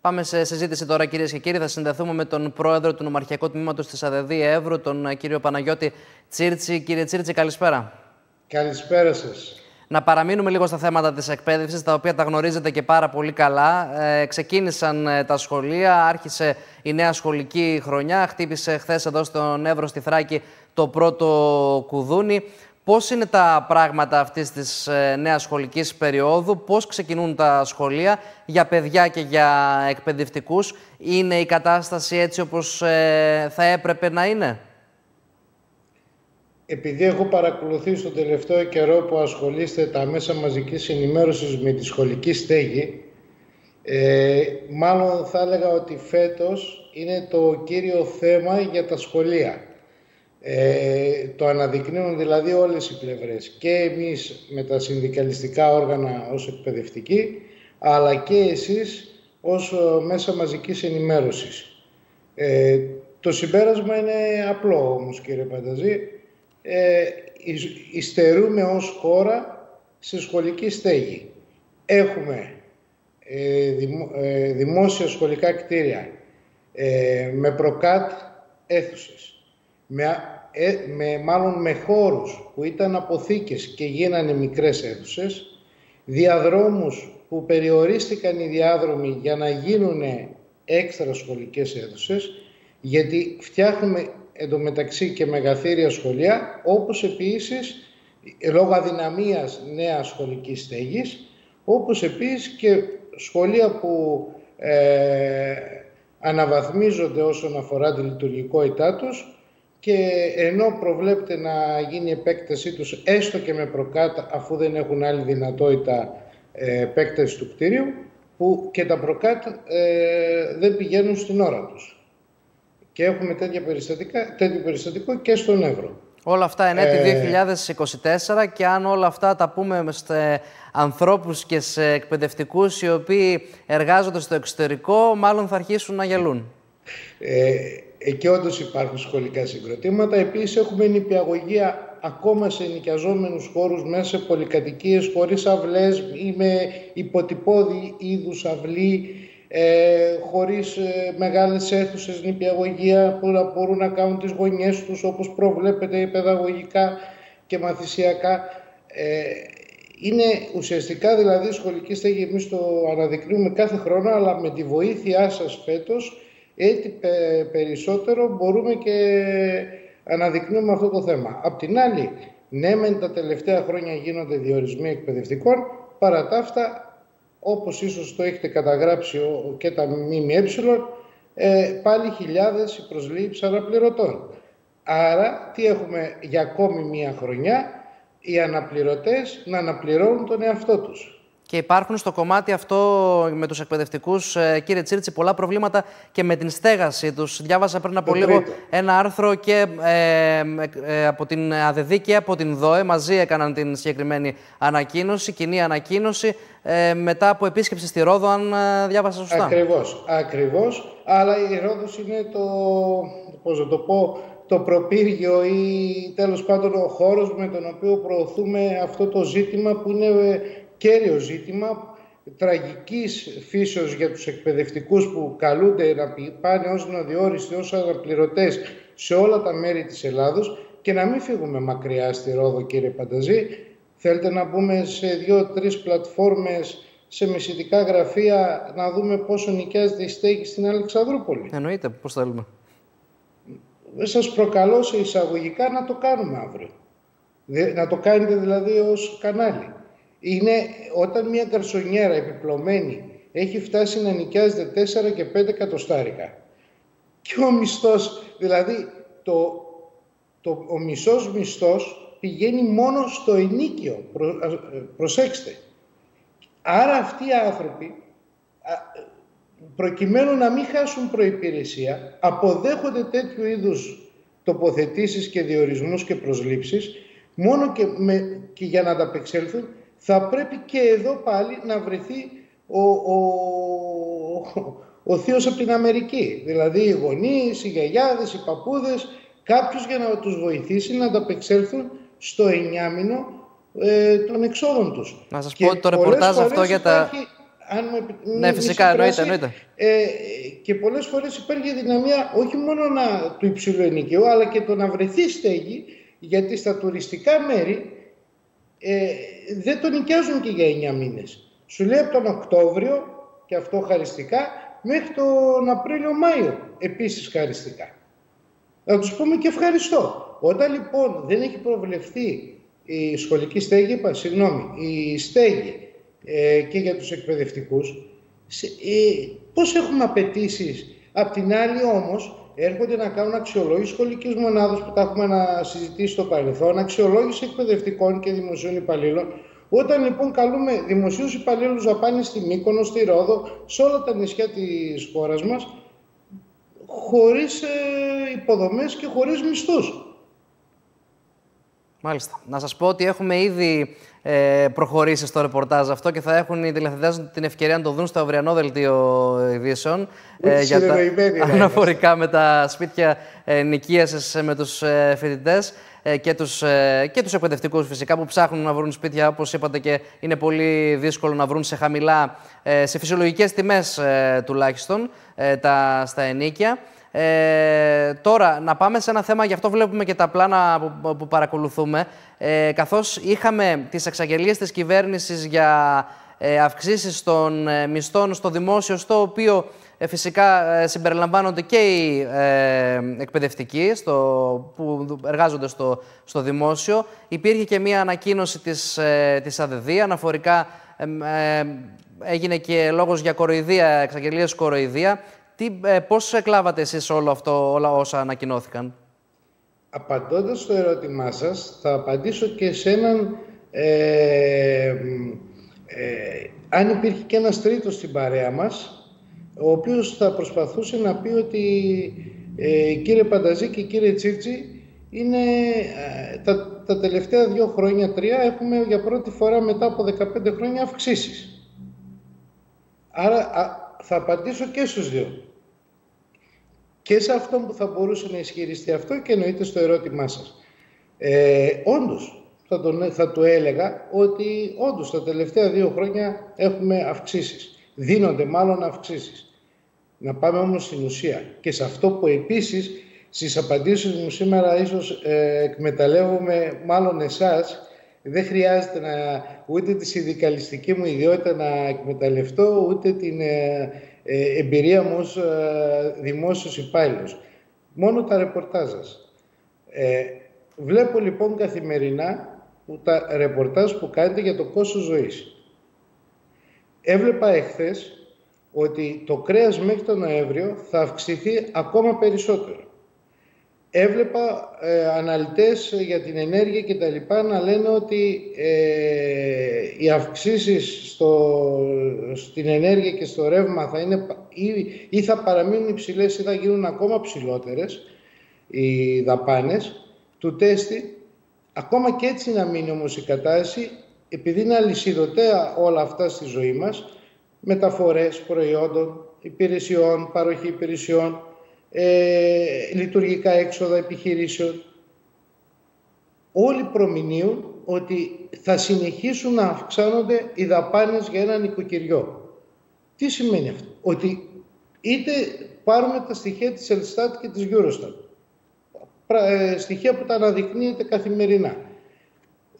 Πάμε σε συζήτηση τώρα, κυρίες και κύριοι. Θα συνδεθούμε με τον πρόεδρο του Νομαρχιακού Τμήματος της ΑΔΔ Εύρου, τον κύριο Παναγιώτη Τσίρτσι. Κύριε Τσίρτσι, καλησπέρα. Καλησπέρα σας. Να παραμείνουμε λίγο στα θέματα της εκπαίδευσης, τα οποία τα γνωρίζετε και πάρα πολύ καλά. Ε, ξεκίνησαν ε, τα σχολεία, άρχισε η νέα σχολική χρονιά. Χτύπησε χθες εδώ στον Εύρο στη Θράκη το πρώτο κουδούνι. Πώς είναι τα πράγματα αυτής της ε, νέας σχολικής περίοδου, πώς ξεκινούν τα σχολεία για παιδιά και για εκπαιδευτικούς; Είναι η κατάσταση έτσι όπως ε, θα έπρεπε να είναι; Επειδή έχω παρακολουθήσει τον τελευταίο καιρό που ασχολείστε τα μέσα μαζικής ενημέρωσης με τη σχολική στέγη, ε, μάλλον θα έλεγα ότι φέτος είναι το κύριο θέμα για τα σχολεία. Ε, το αναδεικνύουν δηλαδή όλες οι πλευρές και εμείς με τα συνδικαλιστικά όργανα ως εκπαιδευτικοί αλλά και εσείς ως ε, μέσα μαζικής ενημέρωσης. Ε, το συμπέρασμα είναι απλό όμως κύριε Πανταζή. Ε, υστερούμε ως χώρα σε σχολική στέγη. Έχουμε ε, ε δημόσια σχολικά κτίρια ε, με προκάτ αίθουσες με, ε, με, μάλλον με χώρους που ήταν αποθήκες και γίνανε μικρές αίθουσες, διαδρόμους που περιορίστηκαν οι διάδρομοι για να γίνουν έξτρα σχολικές αίθουσες, γιατί φτιάχνουμε εντωμεταξύ και μεγαθύρια σχολεία, όπως επίσης λόγω αδυναμίας νέα σχολικής στέγης, όπως επίσης και σχολεία που ε, αναβαθμίζονται όσον αφορά τη λειτουργικότητά τους, και ενώ προβλέπεται να γίνει επέκτασή τους έστω και με προκάτα αφού δεν έχουν άλλη δυνατότητα ε, επέκταση του κτίριου που και τα προκάτα ε, δεν πηγαίνουν στην ώρα τους. Και έχουμε τέτοια περιστατικά, τέτοιο περιστατικό και στον Εύρο. Όλα αυτά είναι έτη 2024 και αν όλα αυτά τα πούμε σε ανθρώπους και σε εκπαιδευτικούς οι οποίοι εργάζονται στο εξωτερικό, μάλλον θα αρχίσουν να γελούν. Ε, Εκεί όντως υπάρχουν σχολικά συγκροτήματα. Επίσης έχουμε νηπιαγωγία ακόμα σε νοικιαζόμενους χώρους μέσα σε πολυκατοικίες χωρίς αυλές ή με υποτυπώδη είδους αυλή, ε, χωρίς ε, μεγάλες αίθουσες νηπιαγωγία που να μπορούν να κάνουν τις γωνιές τους όπως προβλέπεται παιδαγωγικά και μαθησιακά. Ε, είναι ουσιαστικά δηλαδή σχολική στέγη, εμείς το αναδεικνύουμε κάθε χρόνο, αλλά με τη βοήθειά σας φέτος έτσι περισσότερο μπορούμε και αναδεικνύουμε αυτό το θέμα. Απ' την άλλη, ναι μεν τα τελευταία χρόνια γίνονται διορισμοί εκπαιδευτικών, παρά τα αυτά, όπως ίσως το έχετε καταγράψει και τα ΜΜΕ, ε, πάλι χιλιάδες οι προσλήψεις αναπληρωτών. Άρα, τι έχουμε για ακόμη μία χρονιά, οι αναπληρωτές να αναπληρώνουν τον εαυτό τους. Και υπάρχουν στο κομμάτι αυτό με τους εκπαιδευτικούς, ε, κύριε Τσίρτσι, πολλά προβλήματα και με την στέγαση τους. Διάβασα πριν από λίγο ένα άρθρο και ε, ε, από την ΑΔΔ και από την ΔΟΕ. Μαζί έκαναν την συγκεκριμένη ανακοίνωση, κοινή ανακοίνωση, ε, μετά από επίσκεψη στη Ρόδο, αν ε, διάβασα σωστά. Ακριβώς. Ακριβώς. Αλλά η Ρόδος είναι το, πώς να το πω, το προπύργιο ή τέλος πάντων ο χώρος με τον οποίο προωθούμε αυτό το ζήτημα που είναι κέριο ζήτημα τραγικής φύσεως για τους εκπαιδευτικούς που καλούνται να πάνε ως νοδιόριστοι, ως αναπληρωτές σε όλα τα μέρη της Ελλάδος και να μην φύγουμε μακριά στη Ρόδο κύριε Πανταζή. Θέλετε να μπούμε σε δύο-τρεις πλατφόρμες σε μεσητικά γραφεία να δούμε πόσο νοικιάζεται η στέγη στην Αλεξανδρούπολη. Εννοείται, πώς θέλουμε. Σας προκαλώ σε εισαγωγικά να το κάνουμε αύριο. Να το κάνετε δηλαδή ως κανάλι είναι όταν μια καρσονιέρα επιπλωμένη έχει φτάσει να νοικιάζεται 4 και 5 εκατοστάρικα και ο μισθός, δηλαδή το, το, ο μισός μισθός πηγαίνει μόνο στο ενίκιο. προσέξτε. Άρα αυτοί οι άνθρωποι προκειμένου να μην χάσουν προϋπηρεσία αποδέχονται τέτοιου είδους τοποθετήσεις και διορισμούς και προσλήψεις μόνο και, με, και για να ανταπεξέλθουν θα πρέπει και εδώ πάλι να βρεθεί ο, ο, ο θείος από την Αμερική. Δηλαδή οι γονείς, οι γιαγιάδες, οι παππούδες, κάποιος για να τους βοηθήσει να ανταπεξέλθουν στο εννιάμινο ε, των εξόδων τους. Να σας πω το ρεπορτάζ αυτό για τα... αν με, ναι, φυσικά, εννοείται, εννοείται. Ε, και πολλές φορές υπάρχει δυναμία όχι μόνο να, του υψηλού ενοικίου, αλλά και το να βρεθεί στέγη, γιατί στα τουριστικά μέρη ε, δεν το νοικιάζουν και για 9 μήνες. Σου λέει από τον Οκτώβριο, και αυτό χαριστικά, μέχρι τον Απρίλιο-Μάιο, επίσης χαριστικά. Να τους πούμε και ευχαριστώ. Όταν λοιπόν δεν έχει προβλεφθεί η σχολική στέγη, είπα, συγγνώμη, η στέγη ε, και για τους εκπαιδευτικούς, ε, πώς έχουμε απαιτήσεις; Απ' την άλλη όμως έρχονται να κάνουν αξιολόγηση σχολικής μονάδας που τα έχουμε να συζητήσει στο παρελθόν, αξιολόγηση εκπαιδευτικών και δημοσίων υπαλλήλων. Όταν λοιπόν καλούμε δημοσίους υπαλλήλους να πάνε στη Μύκονο, στη Ρόδο, σε όλα τα νησιά της χώρας μας, χωρίς ε, υποδομές και χωρίς μισθούς. Μάλιστα. Να σας πω ότι έχουμε ήδη ε, προχωρήσει στο ρεπορτάζ αυτό και θα έχουν οι τηλεθετές την ευκαιρία να το δουν στο αυριανό δελτίο ειδήσεων ε, για τα, αναφορικά με τα σπίτια ε, νοικίασης με τους ε, φοιτητές ε, και τους, ε, και τους εκπαιδευτικούς φυσικά που ψάχνουν να βρουν σπίτια όπως είπατε και είναι πολύ δύσκολο να βρουν σε χαμηλά, σε φυσιολογικές τιμές τουλάχιστον τα, στα ενίκια. Ε, τώρα, να πάμε σε ένα θέμα, γι' αυτό βλέπουμε και τα πλάνα που, που παρακολουθούμε. Ε, καθώς είχαμε τις εξαγγελίες της κυβέρνησης για ε, αυξήσεις των ε, μισθών στο δημόσιο, στο οποίο ε, φυσικά ε, συμπεριλαμβάνονται και οι εκπαιδευτικοί στο, που εργάζονται στο, στο δημόσιο. Υπήρχε και μία ανακοίνωση της, της ΑΔΔ, αναφορικά έγινε και λόγος για κοροϊδία, εξαγγελίες κοροϊδία. Τι, ε, πώς εκλάβατε εσείς όλο αυτό, όλα όσα ανακοινώθηκαν; Απαντώντας στο ερώτημά σας, θα απαντήσω και σε έναν... Ε, ε, αν υπήρχε και ένας τρίτος στην παρέα μας, ο οποίος θα προσπαθούσε να πει ότι ε, κύριε Πανταζή και κύριε Τσίτσι, είναι ε, τα, τα τελευταία δύο χρόνια, τρία, έχουμε για πρώτη φορά μετά από 15 χρόνια αυξήσεις. Άρα θα απαντήσω και στους δύο και σε αυτό που θα μπορούσε να ισχυριστεί αυτό και εννοείται στο ερώτημά σας. Ε, όντως, θα, τον, θα του έλεγα ότι όντως τα τελευταία δύο χρόνια έχουμε αυξήσεις. Δίνονται μάλλον αυξήσεις. Να πάμε όμως στην ουσία. Και σε αυτό που επίσης στις απαντήσεις μου σήμερα ίσως ε, εκμεταλλεύομαι μάλλον εσάς, δεν χρειάζεται να, ούτε τη συνδικαλιστική μου ιδιότητα να εκμεταλλευτώ, ούτε την ε, ε, εμπειρία μου ως ε, δημόσιος υπάλληλος. Μόνο τα ρεπορτάζ σας. Ε, βλέπω λοιπόν καθημερινά που τα ρεπορτάζ που κάνετε για το κόστος ζωής. Έβλεπα εχθές ότι το κρέας μέχρι τον Νοέμβριο θα αυξηθεί ακόμα περισσότερο έβλεπα ε, αναλυτές για την ενέργεια και τα λοιπά να λένε ότι ε, οι αυξήσεις στο, στην ενέργεια και στο ρεύμα θα είναι ή, ή θα παραμείνουν υψηλές ή θα γίνουν ακόμα ψηλότερες οι δαπάνες του τέστη. Ακόμα και έτσι να μείνει όμως η κατάσταση, επειδή είναι αλυσιδωτέα όλα αυτά στη ζωή μας, μεταφορές προϊόντων, υπηρεσιών, παροχή υπηρεσιών, ε, λειτουργικά έξοδα επιχειρήσεων. Όλοι προμηνύουν ότι θα συνεχίσουν να αυξάνονται οι δαπάνες για ένα νοικοκυριό. Τι σημαίνει αυτό; Ότι είτε πάρουμε τα στοιχεία της Ελστάτ και της Eurostat, ε, στοιχεία που τα αναδεικνύεται καθημερινά,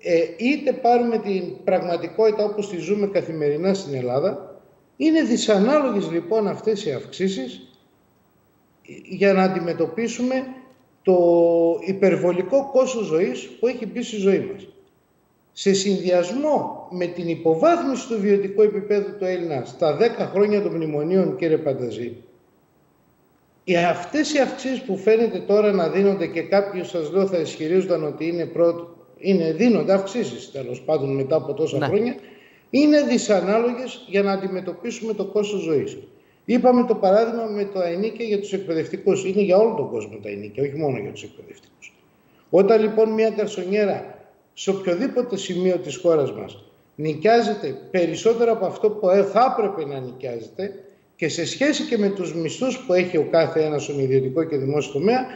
ε, είτε πάρουμε την πραγματικότητα όπως τη ζούμε καθημερινά στην Ελλάδα, είναι δυσανάλογες λοιπόν αυτές οι αυξήσεις για να αντιμετωπίσουμε το υπερβολικό κόστος ζωής που έχει μπει στη ζωή μας. Σε συνδυασμό με την υποβάθμιση του βιωτικού επίπεδου του Έλληνα στα 10 χρόνια των μνημονίων, κύριε Πανταζή, οι αυτές οι αυξήσεις που φαίνεται τώρα να δίνονται και κάποιοι σας λέω θα ισχυρίζονταν ότι είναι, πρώτο, είναι δίνονται αυξήσεις τέλος πάντων μετά από τόσα ναι. χρόνια, είναι δυσανάλογες για να αντιμετωπίσουμε το κόστος ζωής. Είπαμε το παράδειγμα με το ΑΕΝΙΚΕ για τους εκπαιδευτικούς. Είναι για όλο τον κόσμο τα ΑΕΝΙΚΕ, όχι μόνο για τους εκπαιδευτικούς. Όταν λοιπόν μια καρσονιέρα σε οποιοδήποτε σημείο της χώρας μας νοικιάζεται περισσότερο από αυτό που θα έπρεπε να νοικιάζεται και σε σχέση και με τους μισθούς που έχει ο κάθε ένας στον ιδιωτικό και δημόσιο τομέα,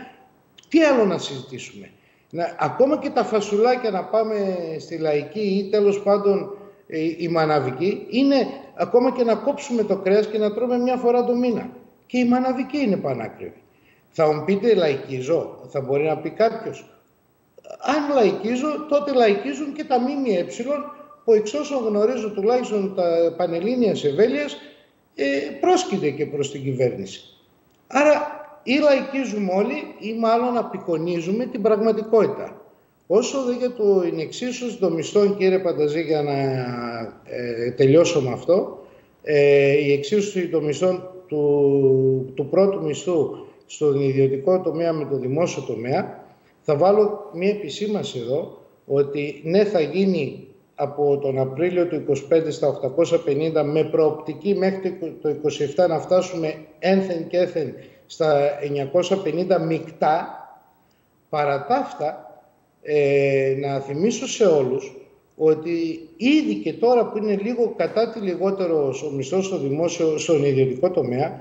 τι άλλο να συζητήσουμε. Να, ακόμα και τα φασουλάκια να πάμε στη λαϊκή ή τέλος πάντων η μαναβική είναι ακόμα και να κόψουμε το κρέας και να τρώμε μια φορά το μήνα. Και η μαναβική είναι πανάκριβη. Θα μου πείτε λαϊκίζω, θα μπορεί να πει κάποιος. Αν λαϊκίζω, τότε λαϊκίζουν και τα ΜΜΕ που εξ όσων γνωρίζω τουλάχιστον τα πανελλήνιας ευέλειας ε, πρόσκειται και προς την κυβέρνηση. Άρα ή λαϊκίζουμε όλοι ή μάλλον απεικονίζουμε την πραγματικότητα. Όσο δε για την εξίσωση των μισθών, κύριε Πανταζή, για να ε, τελειώσω με αυτό, ε, η εξίσωση των μισθών του, του πρώτου μισθού στον ιδιωτικό τομέα με το δημόσιο τομέα, θα βάλω μία επισήμαση εδώ, ότι ναι θα γίνει από τον Απρίλιο του 25 στα 850 με προοπτική μέχρι το 27 να φτάσουμε ένθεν και έθεν στα 950 μεικτά. Παρά τα αυτά, ε, να θυμίσω σε όλους ότι ήδη και τώρα που είναι λίγο κατά τη λιγότερο ο μισθός στο δημόσιο, στον ιδιωτικό τομέα,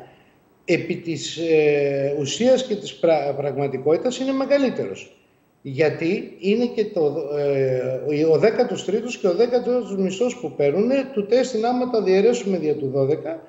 επί της ε, ουσίας και της πρα, πραγματικότητας είναι μεγαλύτερος. Γιατί είναι και το, ε, ο 13ος και ο 14ος μισθός που παίρνουν, του τεστ άμα τα διαιρέσουμε δια του 12,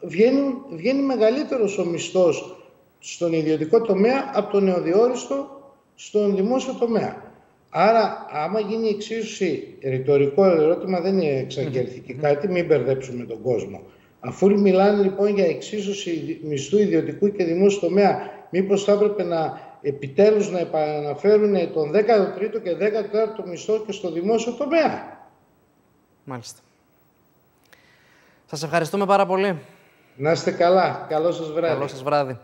βγαίνει, βγαίνει μεγαλύτερος ο μισθός στον ιδιωτικό τομέα από τον νεοδιόριστο στον δημόσιο τομέα. Άρα, άμα γίνει εξίσωση, ρητορικό ερώτημα δεν είναι εξαγγελθηκε κάτι, μην μπερδέψουμε τον κόσμο. Αφού μιλάνε λοιπόν για εξίσωση μισθού ιδιωτικού και δημόσιου τομέα, μήπως θα έπρεπε να επιτέλους να επαναφέρουν τον 13ο και 14ο μισθό και στο δημόσιο τομέα. Μάλιστα. Σας ευχαριστούμε πάρα πολύ. Να είστε καλά. Καλό σας βράδυ. Καλό σας βράδυ.